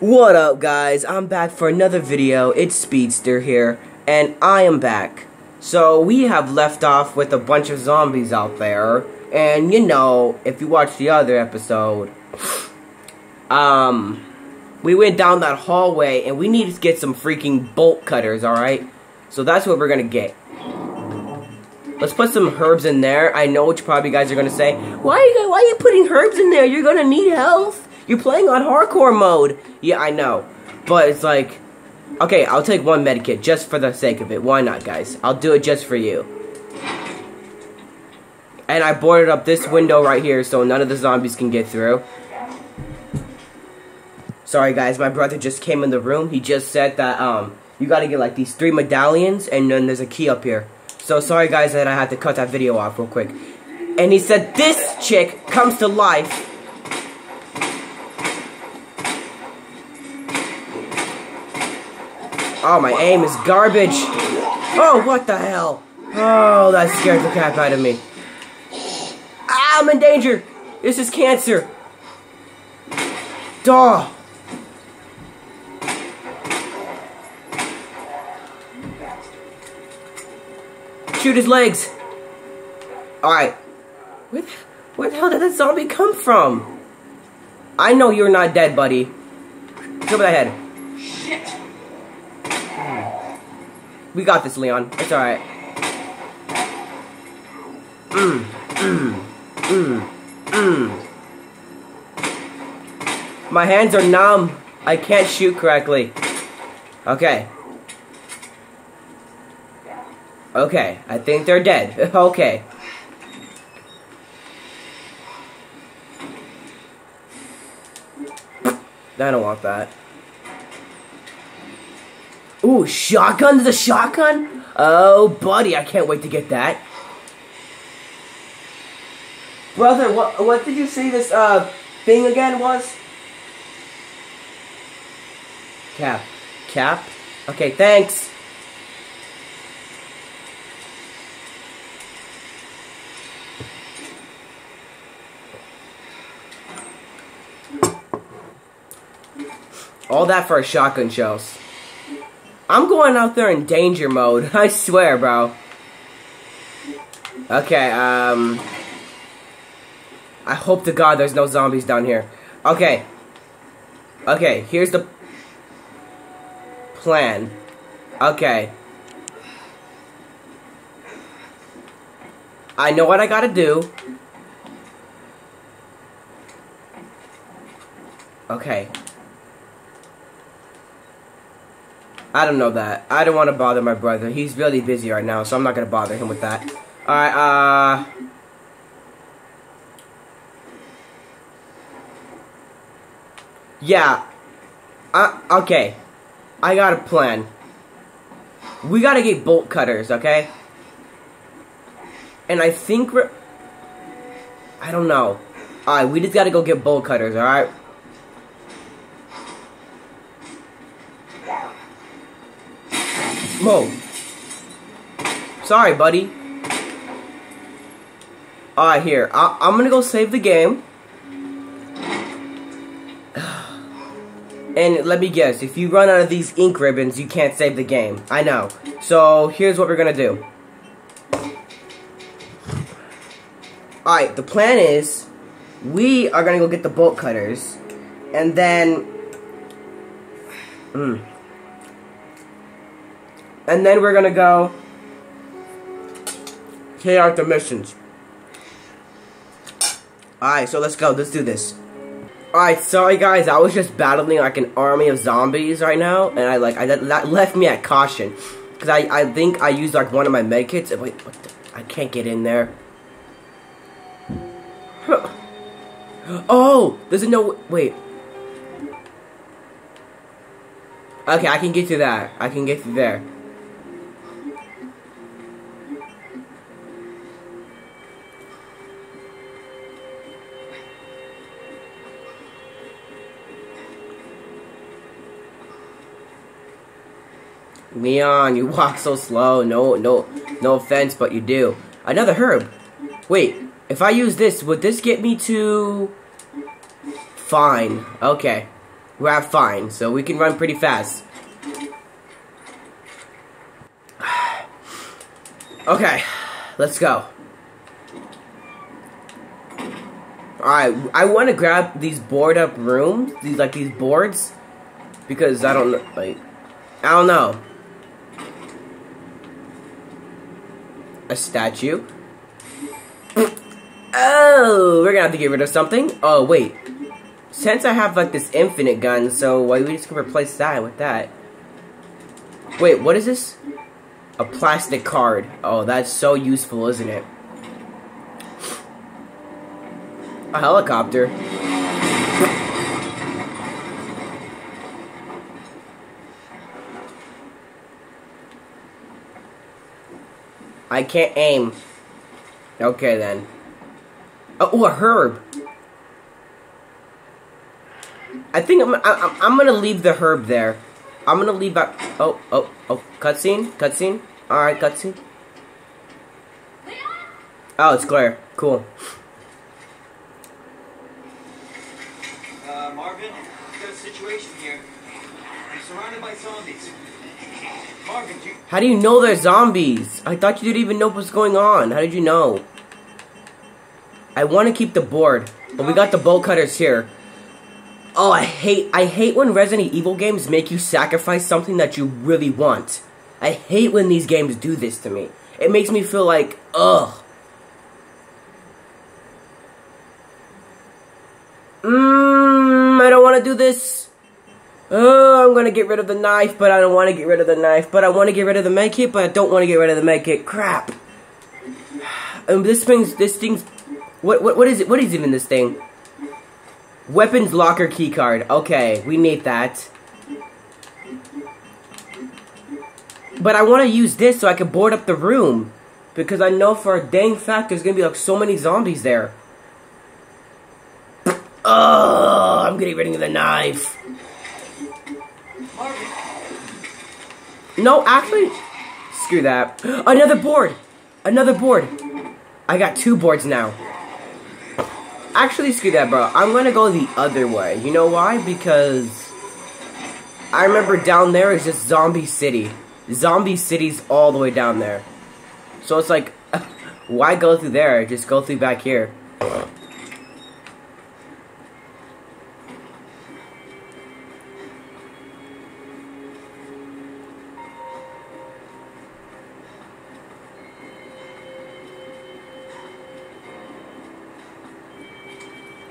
What up guys, I'm back for another video, it's Speedster here, and I am back. So we have left off with a bunch of zombies out there, and you know, if you watch the other episode, um, we went down that hallway and we need to get some freaking bolt cutters, alright? So that's what we're gonna get. Let's put some herbs in there. I know what you probably guys are gonna say. Why are you, why are you putting herbs in there? You're gonna need health. You're playing on hardcore mode. Yeah, I know. But it's like, okay, I'll take one medikit just for the sake of it. Why not, guys? I'll do it just for you. And I boarded up this window right here so none of the zombies can get through. Sorry, guys, my brother just came in the room. He just said that, um, you gotta get, like, these three medallions, and then there's a key up here. So, sorry, guys, that I had to cut that video off real quick. And he said this chick comes to life Oh, my aim is garbage. Oh, what the hell? Oh, that scared the crap out of me. I'm in danger. This is cancer. Duh. Shoot his legs. Alright. Where, where the hell did that zombie come from? I know you're not dead, buddy. Go over the head. We got this, Leon. It's alright. Mmm. Mmm. Mmm. Mm. My hands are numb. I can't shoot correctly. Okay. Okay. I think they're dead. okay. I don't want that. Ooh, shotgun? The shotgun? Oh, buddy, I can't wait to get that. Brother, what what did you say this uh thing again was? Cap. Cap? Okay, thanks. All that for a shotgun shells. I'm going out there in danger mode. I swear, bro. Okay, um... I hope to God there's no zombies down here. Okay. Okay, here's the plan. Okay. I know what I gotta do. Okay. I don't know that. I don't want to bother my brother. He's really busy right now, so I'm not going to bother him with that. Alright, uh... Yeah. Uh, okay. I got a plan. We gotta get bolt cutters, okay? And I think we're... I don't know. Alright, we just gotta go get bolt cutters, alright? Whoa. Sorry, buddy. Alright, here. I I'm gonna go save the game. And let me guess, if you run out of these ink ribbons, you can't save the game. I know. So, here's what we're gonna do. Alright, the plan is, we are gonna go get the bolt cutters, and then... Mm, and then we're gonna go carry out the missions. Alright, so let's go. Let's do this. Alright, sorry guys, I was just battling like an army of zombies right now, and I like, I that left me at caution. Because I, I think I used like one of my medkits, wait, the, I can't get in there. Oh, there's no, wait. Okay, I can get to that. I can get to there. Leon, you walk so slow. No, no, no offense, but you do. Another herb. Wait, if I use this, would this get me to... Fine. Okay. we're at fine, so we can run pretty fast. okay, let's go. Alright, I want to grab these board up rooms, these like these boards, because I don't like, I don't know. A statue. Oh, we're gonna have to get rid of something. Oh, wait. Since I have, like, this infinite gun, so why we just can replace that with that. Wait, what is this? A plastic card. Oh, that's so useful, isn't it? A helicopter. I can't aim. Okay, then. Oh, a herb. I think I'm, I'm, I'm gonna leave the herb there. I'm gonna leave out. Oh, oh, oh, cutscene, cutscene. All right, cutscene. Oh, it's Claire. Cool. Uh, Marvin, we've got a situation here. I'm surrounded by zombies. How do you know they're zombies? I thought you didn't even know what's going on. How did you know? I want to keep the board, but we got the bolt cutters here. Oh, I hate I hate when Resident Evil games make you sacrifice something that you really want. I hate when these games do this to me. It makes me feel like, ugh. Mmm, I don't want to do this. Oh, I'm gonna get rid of the knife, but I don't want to get rid of the knife. But I want to get rid of the medkit, but I don't want to get rid of the medkit. Crap. Um, this thing's this thing's what, what, what is it? What is even this thing? Weapons locker keycard. Okay, we need that. But I want to use this so I can board up the room. Because I know for a dang fact there's going to be like so many zombies there. Oh, I'm getting rid of the knife. No, actually, screw that. Another board. Another board. I got two boards now. Actually, screw that, bro. I'm gonna go the other way. You know why? Because I remember down there is just Zombie City. Zombie City's all the way down there. So it's like, why go through there? Just go through back here.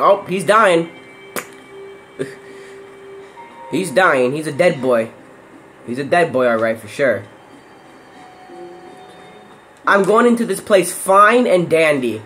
Oh, he's dying. he's dying. He's a dead boy. He's a dead boy, alright, for sure. I'm going into this place fine and dandy.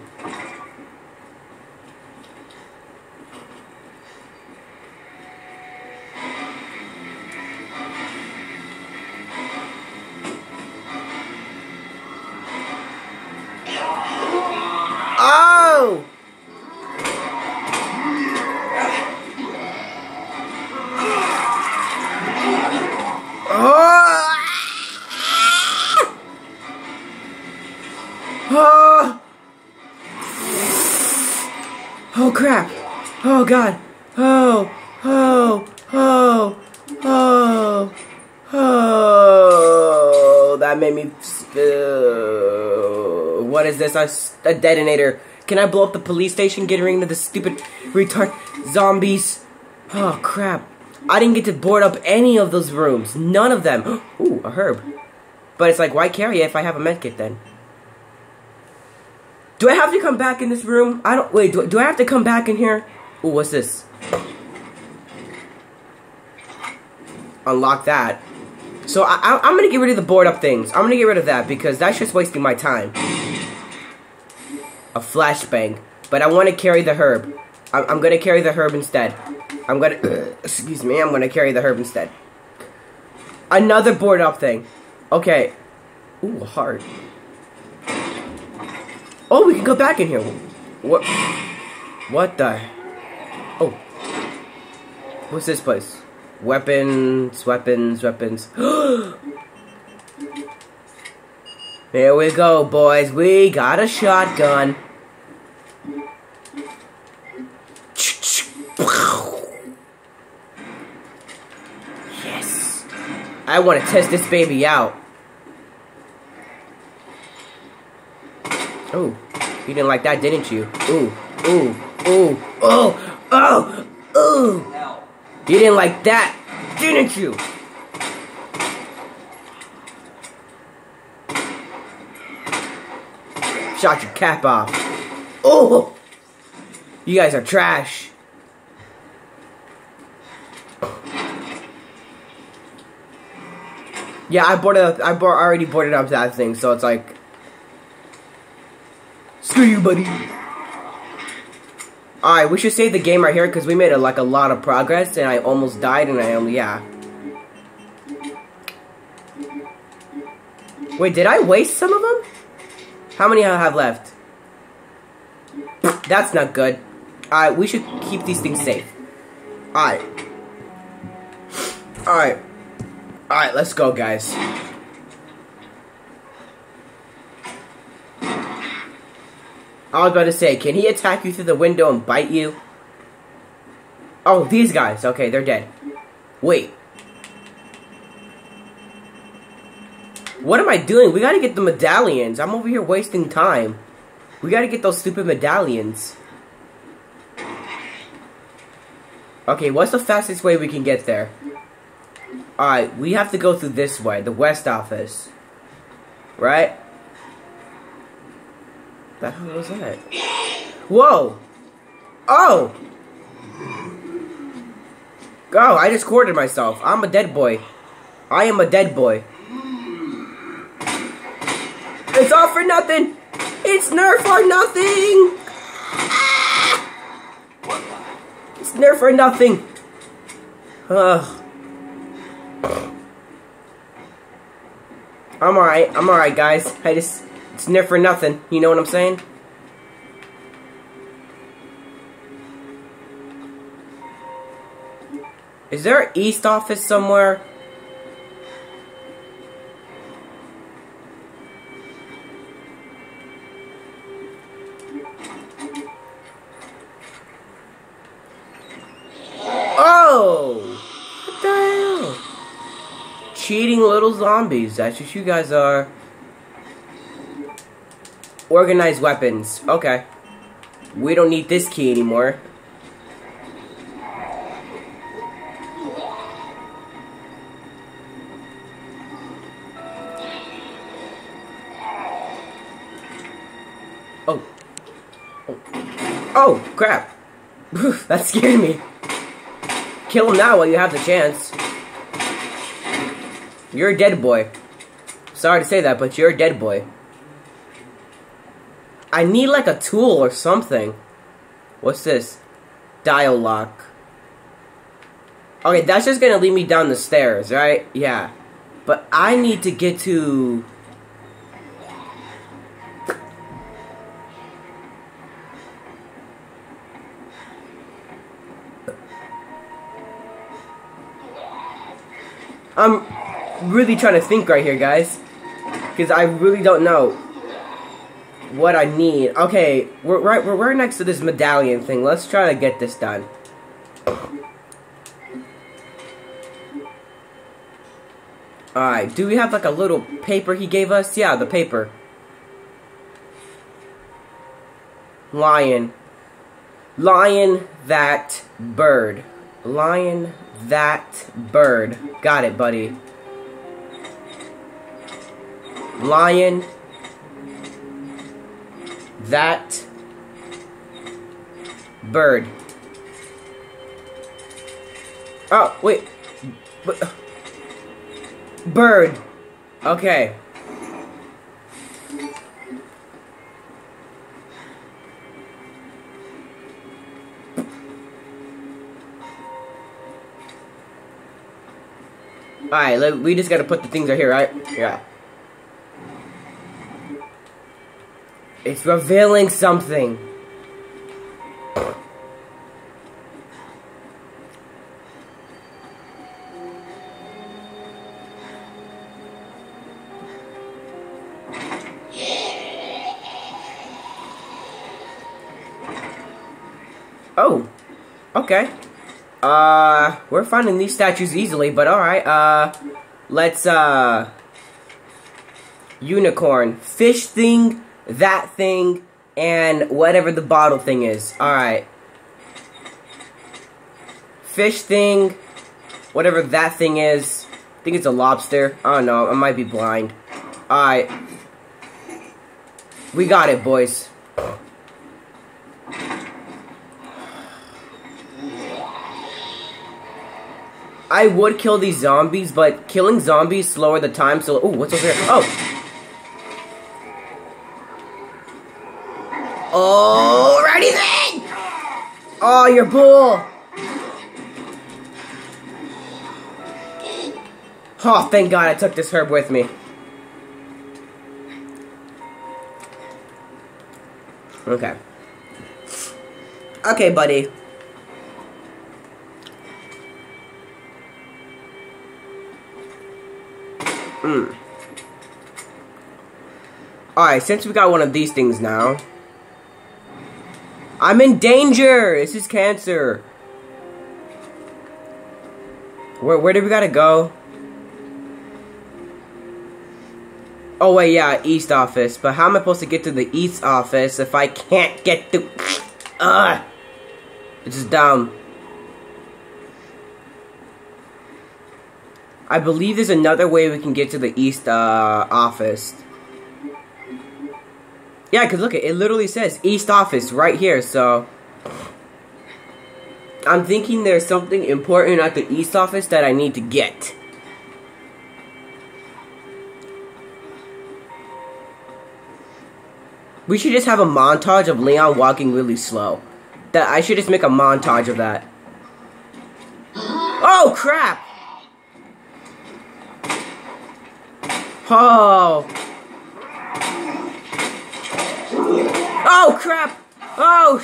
Oh god! Oh! Oh! Oh! Oh! Oh! That made me. What is this? A, a detonator. Can I blow up the police station? Get rid of the stupid retard zombies. Oh crap! I didn't get to board up any of those rooms. None of them. Ooh, a herb. But it's like, why carry it if I have a medkit then? Do I have to come back in this room? I don't- wait, do, do I have to come back in here? Ooh, what's this? Unlock that. So I, I, I'm gonna get rid of the board up things. I'm gonna get rid of that because that's just wasting my time. A flashbang. But I want to carry the herb. I'm, I'm gonna carry the herb instead. I'm gonna- excuse me, I'm gonna carry the herb instead. Another board up thing. Okay. Ooh, a heart. Oh, we can go back in here. What? What the? Oh. What's this place? Weapons, weapons, weapons. Here we go, boys. We got a shotgun. Yes. I want to test this baby out. Oh, you didn't like that, didn't you? Ooh, ooh, ooh, oh, oh, ooh. You didn't like that, didn't you? Shot your cap off. Oh! You guys are trash. Yeah, I boarded up, I already boarded up that thing, so it's like... Screw you, buddy. Alright, we should save the game right here, because we made a, like a lot of progress, and I almost died, and I only, yeah. Wait, did I waste some of them? How many I have left? That's not good. Alright, we should keep these things safe. Alright. Alright. Alright, let's go, guys. I was about to say, can he attack you through the window and bite you? Oh, these guys. Okay, they're dead. Wait. What am I doing? We gotta get the medallions. I'm over here wasting time. We gotta get those stupid medallions. Okay, what's the fastest way we can get there? Alright, we have to go through this way, the west office. Right? The hell was that? Whoa! Oh! Oh, I just quartered myself. I'm a dead boy. I am a dead boy. It's all for nothing! It's Nerf for nothing! It's Nerf for nothing! Ugh. I'm alright. I'm alright, guys. I just... It's Nerf for nothing. You know what I'm saying? Is there an East office somewhere? Oh! Cheating little zombies. That's what you guys are. Organized weapons. Okay. We don't need this key anymore. Oh. Oh, oh crap. that scared me. Kill him now while you have the chance. You're a dead boy. Sorry to say that, but you're a dead boy. I need like a tool or something. What's this? Dial lock. Okay, that's just gonna lead me down the stairs, right? Yeah. But I need to get to... I'm really trying to think right here, guys. Because I really don't know what I need. Okay, we're right we're right next to this medallion thing. Let's try to get this done. Alright, do we have like a little paper he gave us? Yeah, the paper. Lion. Lion that bird. Lion that bird. Got it, buddy. Lion that bird. Oh, wait. Bird. Okay. Alright, we just gotta put the things right here, right? Yeah. It's revealing something. Oh, okay. Uh, we're finding these statues easily, but alright, uh, let's, uh... Unicorn. Fish thing, that thing, and whatever the bottle thing is. Alright. Fish thing, whatever that thing is. I think it's a lobster. I don't know. I might be blind. Alright. We got it, boys. I would kill these zombies, but killing zombies slower the time, so... Oh, what's over here? Oh! Ready then! Oh, your bull! Oh, thank God I took this herb with me. Okay. Okay, buddy. Hmm. Alright, since we got one of these things now. I'm in danger! This is cancer. Where, where do we gotta go? Oh wait, yeah, East office. But how am I supposed to get to the East office if I can't get to... Ugh! It's just dumb. I believe there's another way we can get to the East uh, office. Yeah, because look, it literally says East office right here, so... I'm thinking there's something important at the East office that I need to get. We should just have a montage of Leon walking really slow. That I should just make a montage of that. Oh crap! Oh. Oh, crap. Oh,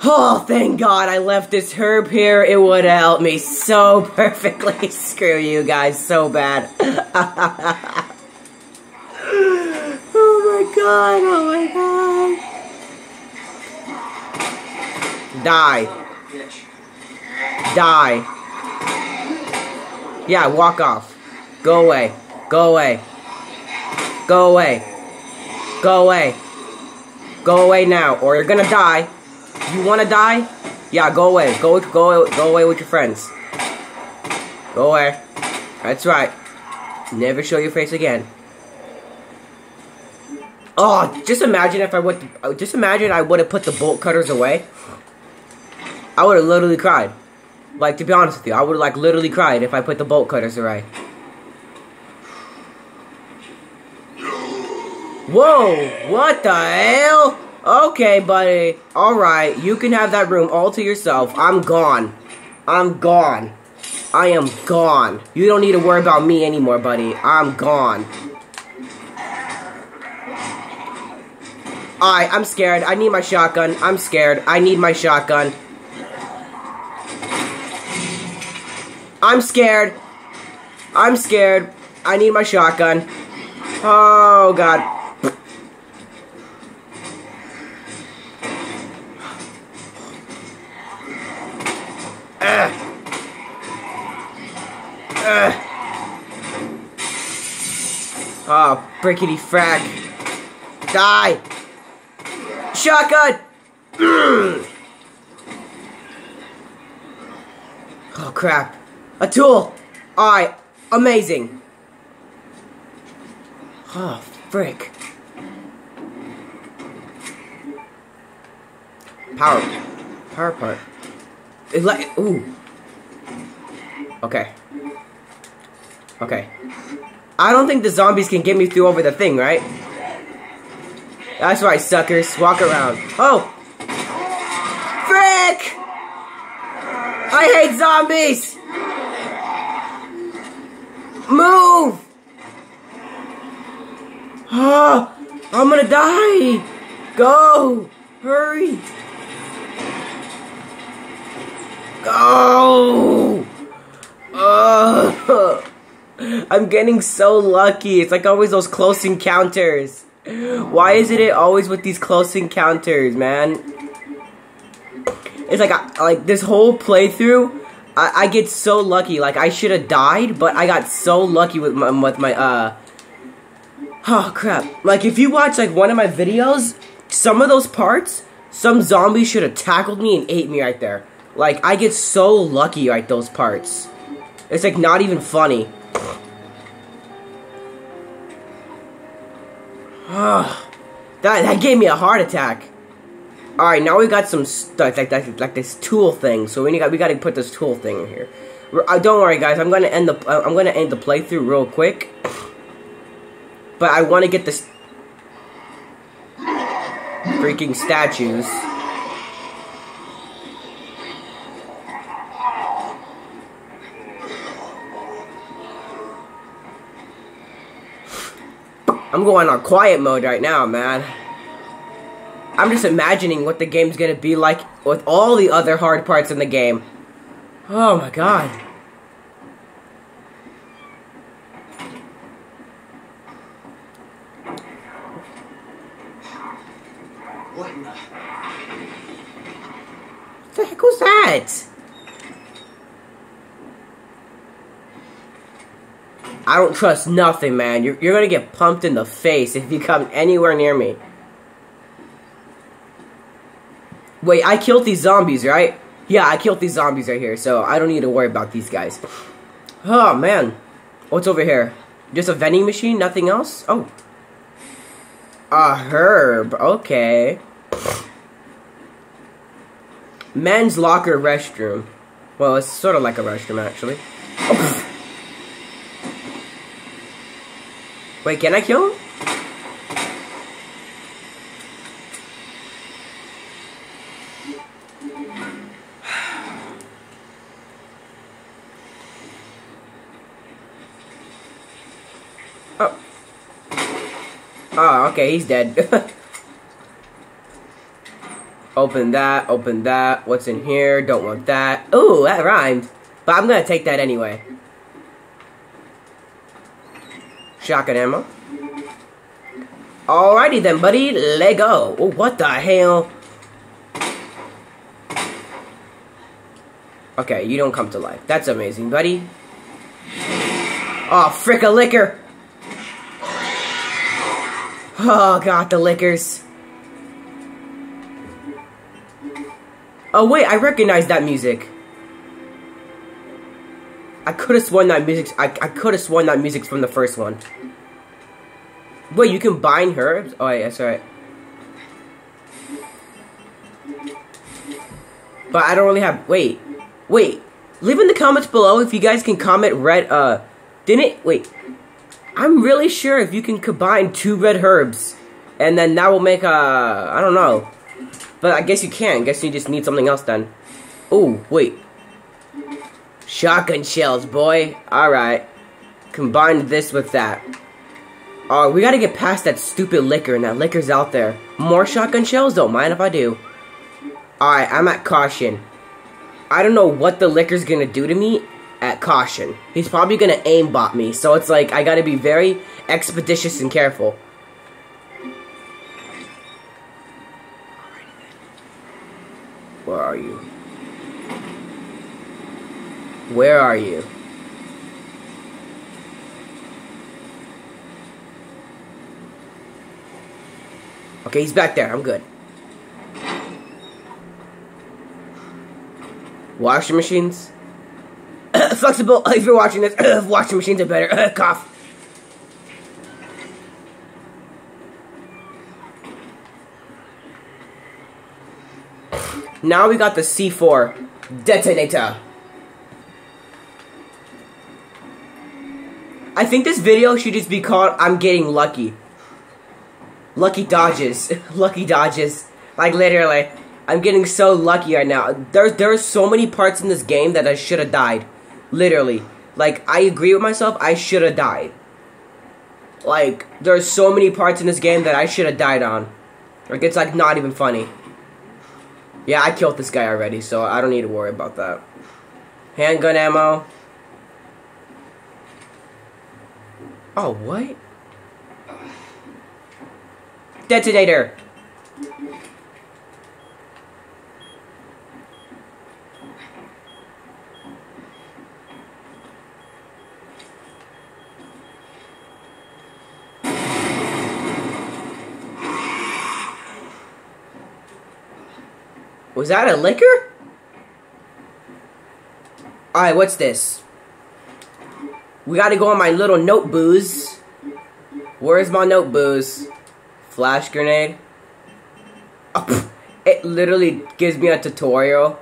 Oh, thank God I left this herb here. It would have helped me so perfectly. Screw you guys so bad. oh my God, oh my God. Die. Die. Yeah, walk off. Go away. Go away. Go away. Go away. Go away now, or you're gonna die. You wanna die? Yeah, go away. Go go go away with your friends. Go away. That's right. Never show your face again. Oh, just imagine if I would. Just imagine I would have put the bolt cutters away. I would have literally cried. Like, to be honest with you, I would like, literally cried if I put the bolt cutters away. Whoa! What the hell? Okay, buddy. Alright, you can have that room all to yourself. I'm gone. I'm gone. I am gone. You don't need to worry about me anymore, buddy. I'm gone. Alright, I'm scared. I need my shotgun. I'm scared. I need my shotgun. I'm scared. I'm scared. I need my shotgun. Oh, God. Ugh. Ugh. Oh, brickety frack. Die! Shotgun! oh, crap. A tool! Alright, amazing. Oh, frick. Power. Power part. It like, ooh. Okay. Okay. I don't think the zombies can get me through over the thing, right? That's right, suckers. Walk around. Oh! Frick! I hate zombies! Move! Ah, I'm gonna die! Go! Hurry! Go! Uh, I'm getting so lucky. It's like always those close encounters. Why isn't it always with these close encounters, man? It's like I, like this whole playthrough, I, I get so lucky. Like I should have died, but I got so lucky with my with my uh. Oh crap! Like if you watch like one of my videos, some of those parts, some zombie should have tackled me and ate me right there. Like I get so lucky right those parts. It's like not even funny. That that gave me a heart attack. All right, now we got some stuff like like, like this tool thing. So we got we got to put this tool thing in here. Uh, don't worry, guys. I'm gonna end the uh, I'm gonna end the playthrough real quick. But I want to get this freaking statues. I'm going on quiet mode right now, man. I'm just imagining what the game's gonna be like with all the other hard parts in the game. Oh my god. What the heck was that? I don't trust nothing, man. You're, you're gonna get pumped in the face if you come anywhere near me. Wait, I killed these zombies, right? Yeah, I killed these zombies right here, so I don't need to worry about these guys. Oh, man. What's over here? Just a vending machine? Nothing else? Oh. A herb. Okay. Men's locker restroom. Well, it's sort of like a restroom, actually. Oh. Wait, can I kill him? Oh. Oh, okay, he's dead. open that, open that. What's in here? Don't want that. Ooh, that rhymed. But I'm gonna take that anyway. Shotgun ammo. Alrighty then, buddy. Lego. Oh, what the hell? Okay, you don't come to life. That's amazing, buddy. Oh, frick a licker. Oh, God, the lickers. Oh, wait, I recognize that music. I could have sworn that music. I, I could have sworn that music's from the first one. Wait, you can bind herbs? Oh, yeah, right. But I don't really have. Wait, wait. Leave in the comments below if you guys can comment red. Uh, didn't? Wait. I'm really sure if you can combine two red herbs, and then that will make a. I don't know. But I guess you can. I guess you just need something else then. Oh, wait. Shotgun shells, boy. Alright. Combine this with that. Oh, we gotta get past that stupid licker, and that licker's out there. More shotgun shells? Don't mind if I do. Alright, I'm at caution. I don't know what the licker's gonna do to me at caution. He's probably gonna aimbot me, so it's like, I gotta be very expeditious and careful. Where are you? Where are you? Okay, he's back there. I'm good. Washing machines? Flexible. If you're watching this, washing machines are better. Cough. Now we got the C4 detonator. I think this video should just be called I'm Getting Lucky. Lucky dodges. lucky dodges. Like literally. I'm getting so lucky right now. There, there are so many parts in this game that I should have died. Literally. Like, I agree with myself, I should have died. Like, there's so many parts in this game that I should have died on. Like, it's like not even funny. Yeah, I killed this guy already, so I don't need to worry about that. Handgun ammo. Oh, what? Detonator! Was that a licker? Alright, what's this? We gotta go on my little note booze. Where's my note booze? Flash grenade? Oh, it literally gives me a tutorial.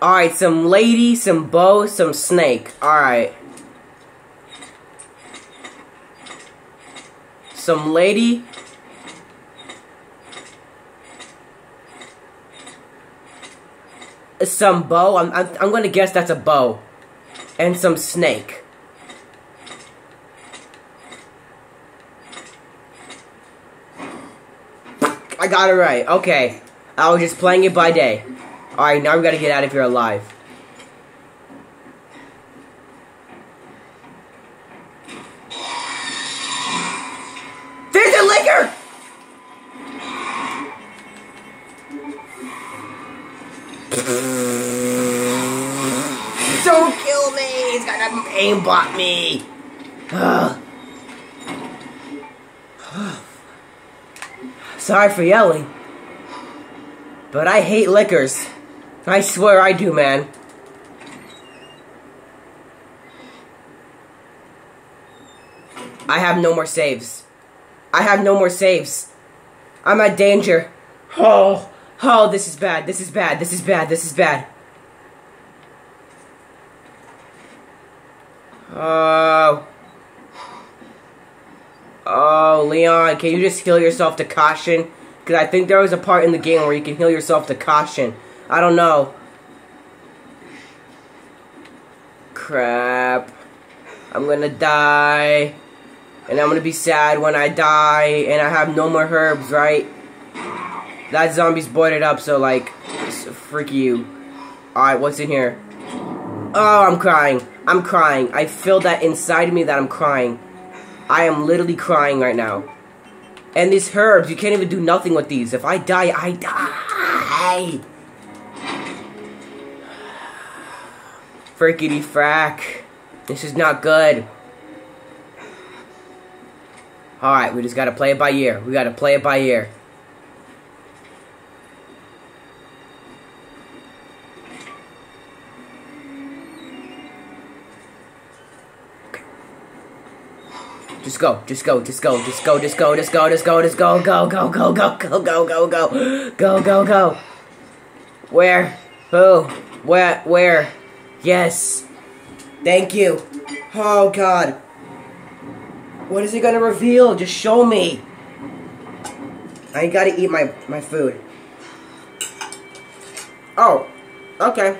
Alright, some lady, some bow, some snake. Alright. Some lady. Some bow. I'm, I'm, I'm gonna guess that's a bow. And some snake. I got it right. Okay. I was just playing it by day. Alright, now we gotta get out of here alive. There's a licker! Don't kill me! He's gonna aimbot me! Sorry for yelling. But I hate lickers. I swear I do, man. I have no more saves. I have no more saves. I'm at danger. Oh, oh, this is bad. This is bad. This is bad. This is bad. Oh. Oh, Leon, can you just heal yourself to caution? Because I think there was a part in the game where you can heal yourself to caution. I don't know. Crap. I'm gonna die. And I'm gonna be sad when I die. And I have no more herbs, right? That zombie's boarded up, so like, freak you. Alright, what's in here? Oh, I'm crying. I'm crying. I feel that inside of me that I'm crying. I am literally crying right now. And these herbs, you can't even do nothing with these. If I die, I die. Frickety frack. This is not good. Alright, we just gotta play it by ear. We gotta play it by ear. Just go, just go, just go, just go, just go, just go, just go, just go, go, go, go, go, go, go, go, go, go, go, go. Where? Who? Where? Where? Yes. Thank you. Oh God. What is he gonna reveal? Just show me. I gotta eat my my food. Oh. Okay.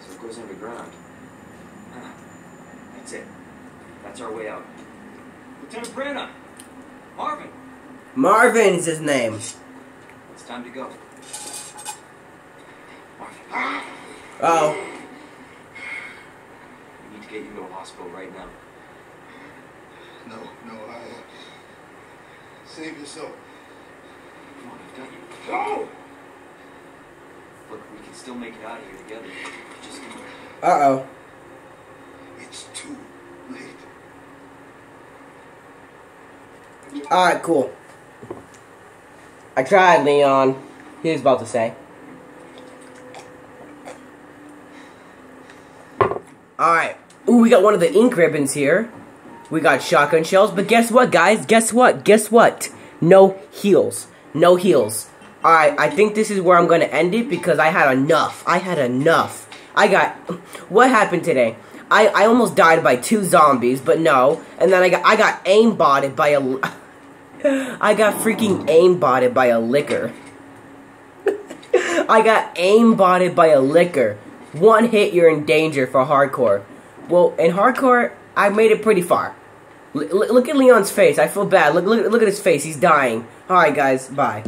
So it goes underground. Huh. That's it. That's our way out. Lieutenant Branagh! Marvin! Marvin is his name. It's time to go. Marvin. Oh. We need to get you to a hospital right now. No, no, I. Save yourself. Come on, I've got you. No! Look, we can still make it out of here together. Just come Uh oh. It's too late. Alright, cool. I tried, Leon. He was about to say. Alright. Ooh, we got one of the ink ribbons here. We got shotgun shells, but guess what, guys? Guess what? Guess what? No heals. No heals. Alright, I think this is where I'm gonna end it because I had enough. I had enough. I got... What happened today? I, I almost died by two zombies, but no. And then I got I got aimbotted by a... I got freaking aimbotted by a licker. I got aimbotted by a licker. One hit, you're in danger for hardcore. Well, in hardcore, I made it pretty far. L look at Leon's face. I feel bad. Look, look, look at his face. He's dying. Alright, guys. Bye.